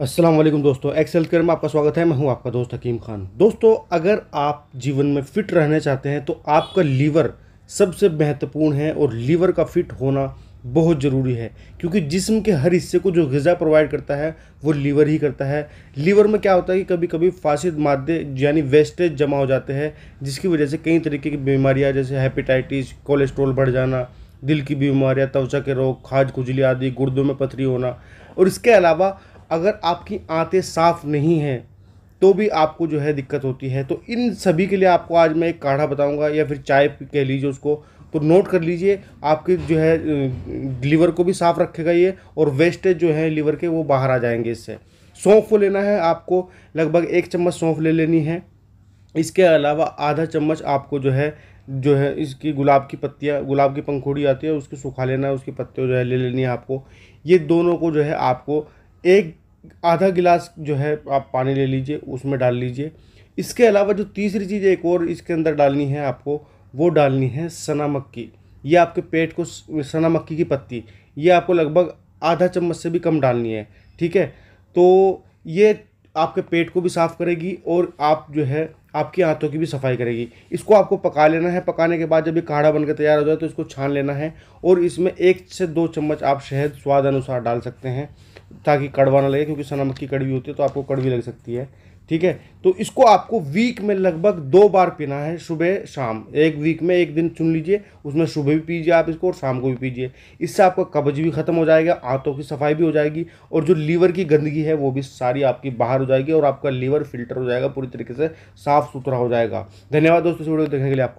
वालेकुम दोस्तों Excel care में आपका स्वागत है। मैं हूँ आपका दोस्त हकीम खान। दोस्तों, अगर आप जीवन में फिट रहना चाहते हैं तो आपका लीवर सबसे महत्वपूर्ण है और लीवर का फिट होना बहुत ज़रूरी है, क्योंकि जिस्म के हर हिस्से को जो गज़ा प्रोवाइड करता है, वो लीवर ही करता है। लीवर में क्या होता है कि कभी कभी फासिद मादे, यानी वेस्टेज जमा हो जाते हैं, जिसकी वजह से कई तरीके की बीमारियाँ, जैसे हेपेटाइटिस कोलेस्ट्रोल बढ़ जाना, दिल की बीमारियाँ, त्वचा के रोग, खाज खुजली आदि, गुर्दों में पथरी होना, और इसके अलावा अगर आपकी आंतें साफ़ नहीं हैं तो भी आपको जो है दिक्कत होती है। तो इन सभी के लिए आपको आज मैं एक काढ़ा बताऊँगा या फिर चाय कह लीजिए उसको। तो नोट कर लीजिए, आपके जो है लीवर को भी साफ़ रखेगा ये और वेस्टेज जो है लीवर के वो बाहर आ जाएँगे इससे। सौंफ लेना है आपको, लगभग एक चम्मच सौंफ ले लेनी है। इसके अलावा आधा चम्मच आपको जो है जो है इसकी गुलाब की पत्तियाँ, गुलाब की पंखुड़ी आती है, उसको सुखा लेना है, उसकी पत्तियाँ जो है ले लेनी है आपको। ये दोनों को जो है आपको एक आधा गिलास जो है आप पानी ले लीजिए, उसमें डाल लीजिए। इसके अलावा जो तीसरी चीज़ एक और इसके अंदर डालनी है आपको, वो डालनी है सना मक्की। ये आपके पेट को सना मक्की की पत्ती। ये आपको लगभग आधा चम्मच से भी कम डालनी है, ठीक है? तो ये आपके पेट को भी साफ़ करेगी और आप जो है आपकी आंतों की भी सफ़ाई करेगी। इसको आपको पका लेना है। पकाने के बाद जब ये काढ़ा बनकर तैयार हो जाए तो इसको छान लेना है और इसमें एक से दो चम्मच आप शहद स्वाद अनुसार डाल सकते हैं ताकि कड़वा ना लगे, क्योंकि सना मक्की कड़वी होती है तो आपको कड़वी लग सकती है। ठीक है? तो इसको आपको वीक में लगभग दो बार पीना है सुबह शाम। एक वीक में एक दिन चुन लीजिए, उसमें सुबह भी पीजिए आप इसको और शाम को भी पीजिए। इससे आपका कब्ज भी खत्म हो जाएगा, आंतों की सफ़ाई भी हो जाएगी और जो लीवर की गंदगी है वो भी सारी आपकी बाहर हो जाएगी और आपका लीवर फ़िल्टर हो जाएगा पूरी तरीके से साफ़ सुथरा हो जाएगा। धन्यवाद दोस्तों इस वीडियो देखने के लिए आपका।